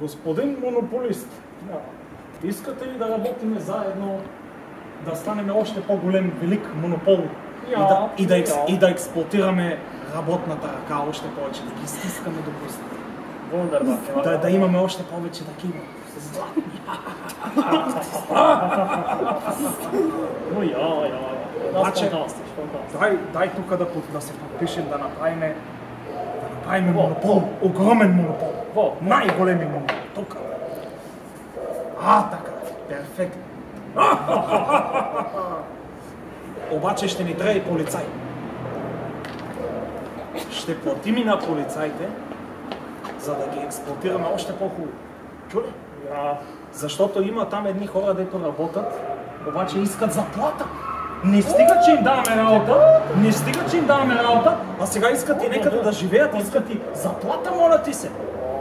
Господин монополист, искате ли да работиме заедно, да станем още по-голем велик монопол и, да, и, да, екс, и да експлуатираме работната ръка още повече, да ги стискаме до. Wunderbar. Да, да имаме още повече такива. Ist Обаче- fantastisch, fantastisch. Дай, дай тук да, да се подпишем, да направим, да направим монопол, огромен монопол. Во. Най-големи монопол. Тук. А, така. Перфектно. Обаче ще ни трябва и полицай. Ще платим и на полицайите, за да ги експлуатираме още по-хубаво. Чули? Ja, Защото има там едни хора, дето работят, обаче искат заплата. Не стига, че им даваме работа, не стига, че им даваме работа, а сега искат и некъде да живеят, искат и заплата, моля ти се.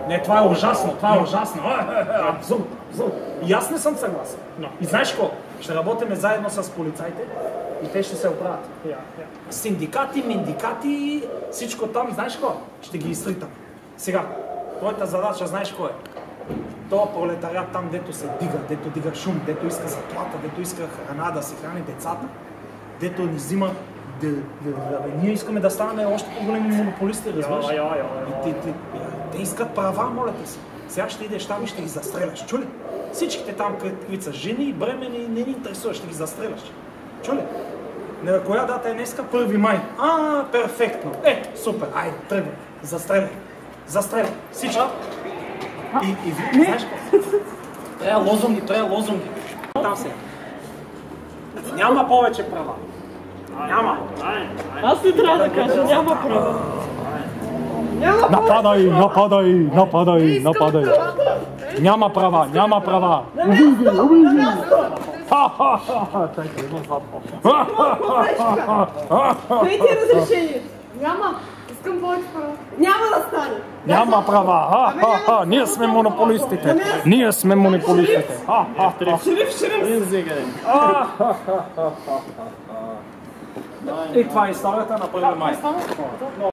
Не, това е ужасно, това е ужасно. Абсурд, абсурд. И аз не съм съгласен. И знаеш какво? Ще работиме заедно с полицайите и те ще се оправят. ja, ja. Синдикати, миндикати, всичко там, знаеш какво? Ще ги изтритам. Сега, твоята задача, знаеш кой е? То пролетарят там, дето се дига, дето дига шум, дето иска заплата, дето иска храна да се храни децата, дето ни взима да, да, да, ние искаме да станем още по-големи монополисти, разбираш? Ja, ja, И те, те, те искат права, моля те се. Сега ще идеш там и ще ги застреляш, чули? Всичките там, които са жени, бремени, не ни интересува, ще ги застреляш. Чули? Не, на коя дата е днеска? 1 май. А, перфектно. Е, супер. Айде, тръгвай. Застреляй. Застреляй. Всички. И, и ви, знаеш какво? Трябва лозунги, трябва лозунги. Там се. Няма повече права. Няма. Аз не трябва да кажа, няма права. Нападай, нападай, нападай, нападай. Няма права, няма права. Убий ги, убий. Чакай, има запал. Дайте разрешение. Няма. Искам повече права. Няма да стане. Няма права. Ние сме монополистите. Ние сме монополистите. Шериф, шериф. И това е историята на 1 май.